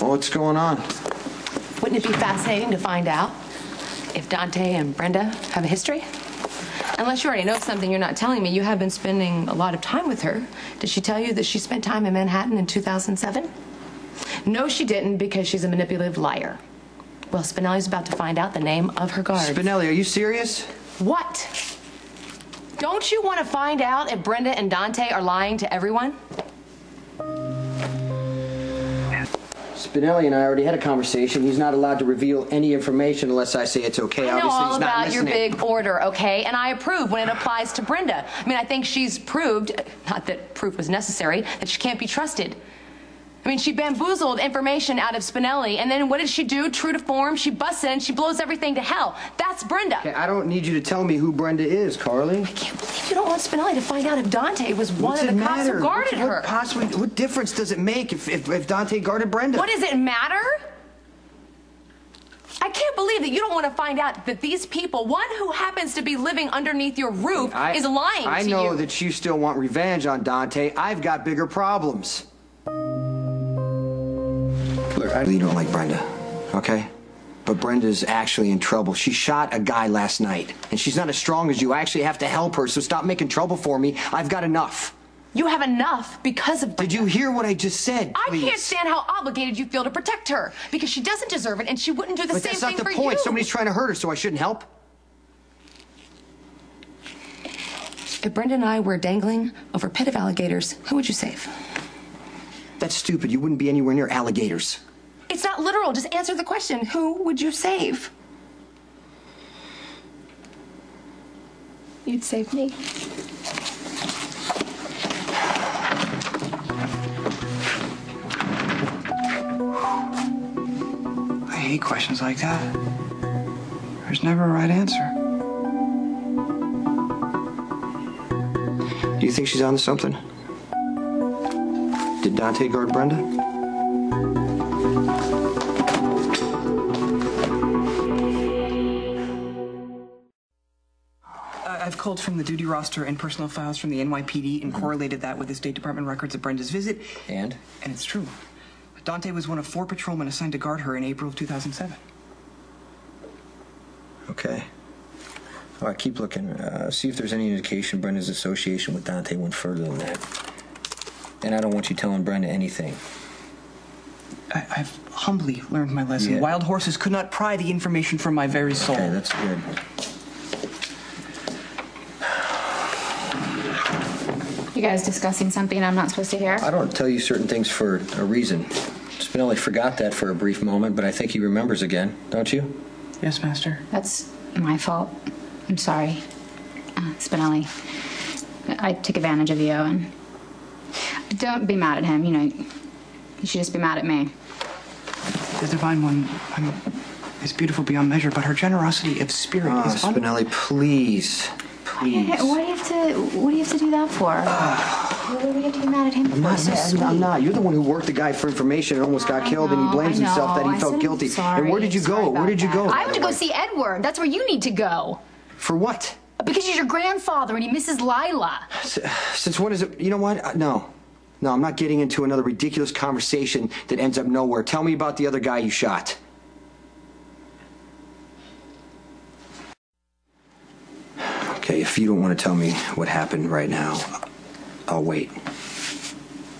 What's going on? Wouldn't it be fascinating to find out if Dante and Brenda have a history? Unless you already know something you're not telling me, you have been spending a lot of time with her. Did she tell you that she spent time in Manhattan in 2007? No, she didn't because she's a manipulative liar. Well, Spinelli's about to find out the name of her guard. Spinelli, are you serious? what? Don't you want to find out if Brenda and Dante are lying to everyone? Spinelli and I already had a conversation. He's not allowed to reveal any information unless I say it's okay. I know Obviously, all he's not about your big order, okay? And I approve when it applies to Brenda. I mean, I think she's proved, not that proof was necessary, that she can't be trusted. I mean, she bamboozled information out of Spinelli, and then what did she do? True to form, she busts in, she blows everything to hell. That's Brenda. Okay, I don't need you to tell me who Brenda is, Carly. I can't believe you don't want Spinelli to find out if Dante was one What's of the cops matter? who guarded what, her. What, possibly, what difference does it make if, if, if Dante guarded Brenda? What does it matter? I can't believe that you don't want to find out that these people, one who happens to be living underneath your roof, I, is lying to you. I know you. that you still want revenge on Dante. I've got bigger problems. I really don't like Brenda, okay? But Brenda's actually in trouble. She shot a guy last night, and she's not as strong as you. I actually have to help her, so stop making trouble for me. I've got enough. You have enough because of Did you hear what I just said? I can't stand how obligated you feel to protect her because she doesn't deserve it and she wouldn't do the But same that's not the point. you. Somebody's trying to hurt her, so I shouldn't help. If Brenda and I were dangling over a pit of alligators, who would you save? That's stupid. You wouldn't be anywhere near alligators. It's not literal. Just answer the question. Who would you save? You'd save me. I hate questions like that. There's never a right answer. Do you think she's onto something? Did Dante guard Brenda? Uh, from the duty roster and personal files from the NYPD and correlated that with the State Department records of Brenda's visit. And? And it's true. Dante was one of four patrolmen assigned to guard her in April of 2007. Okay. All right, keep looking. Uh, see if there's any indication Brenda's association with Dante went further than that. And I don't want you telling Brenda anything. I- I've humbly learned my lesson. Yeah. Wild horses could not pry the information from my very soul. Okay, that's good. You guys discussing something I'm not supposed to hear? I don't tell you certain things for a reason. Spinelli forgot that for a brief moment, but I think he remembers again, don't you? Yes, Master. That's my fault. I'm sorry, uh, Spinelli. I took advantage of you, and don't be mad at him. You know, you should just be mad at me. The Divine One um, is beautiful beyond measure, but her generosity of spirit Oh, is un- Spinelli, please. Please. What do you have to? What do you have to do that for? what do we have to be mad at him? I'm not, So I'm, sweet. I'm not. You're the one who worked the guy for information and almost got I killed, and he know, blames I himself that know. he I felt I'm guilty. sorry. and where did you Sorry go? Where about did you that. go? I by went to go way? see Edward. That's where you need to go. For what? Because he's your grandfather and he misses Lila. Since when is it? You know what? Uh, No. No, I'm not getting into another ridiculous conversation that ends up nowhere. Tell me about the other guy you shot. Okay, if you don't want to tell me what happened right now, I'll wait.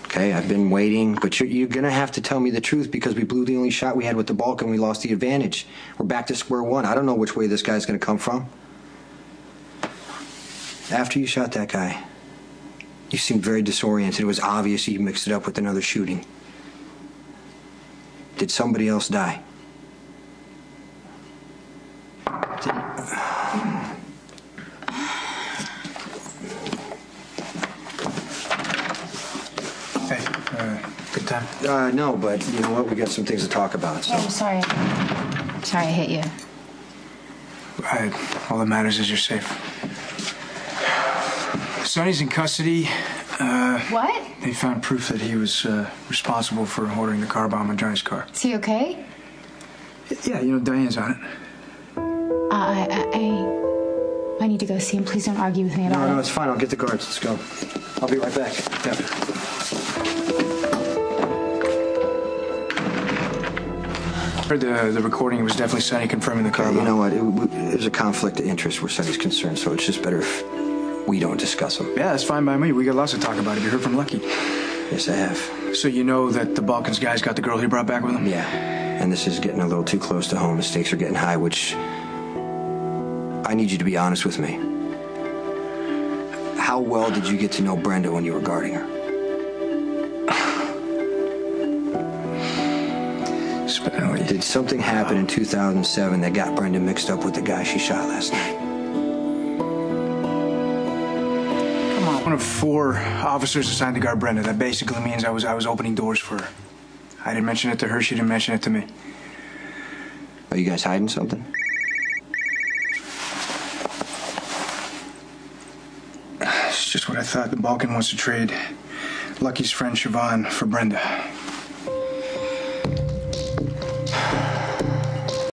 Okay, I've been waiting, but you're, you're going to have to tell me the truth because we blew the only shot we had with the Balkan and we lost the advantage. We're back to square one. I don't know which way this guy's going to come from. After you shot that guy, you seemed very disoriented. It was obvious you mixed it up with another shooting. Did somebody else die? Hey, uh, Uh, no, but you know what? We got some things to talk about. So. I'm sorry. Sorry, I hit you. I, all that matters is you're safe. Sonny's in custody. Uh, What? they found proof that he was uh, responsible for ordering the car bomb on Johnny's car. Is he okay? Yeah, you know, Diane's on it. Uh, I, I, I, need to go see him. Please don't argue with me about No, no, it's fine. I'll get the guards. Let's go. I'll be right back. Yeah. Heard the, the recording, it was definitely Sonny confirming the car Okay, you know what? It, w- there's a conflict of interest where Sonny's concerned, so it's just better if we don't discuss them. Yeah, that's fine by me. We got lots to talk about. Have you heard from Lucky? Yes, I have. So you know that the Balkans guys got the girl he brought back with him? Yeah, and this is getting a little too close to home. The stakes are getting high, which I need you to be honest with me. How well did you get to know Brenda when you were guarding her? Spinelli. Did something happen in 2007 that got Brenda mixed up with the guy she shot last night? Come on. One of four officers assigned to guard Brenda. That basically means I was I was opening doors for her. I didn't mention it to her. She didn't mention it to me. Are you guys hiding something? It's just what I thought. The Balkan wants to trade Lucky's friend Siobhan for Brenda.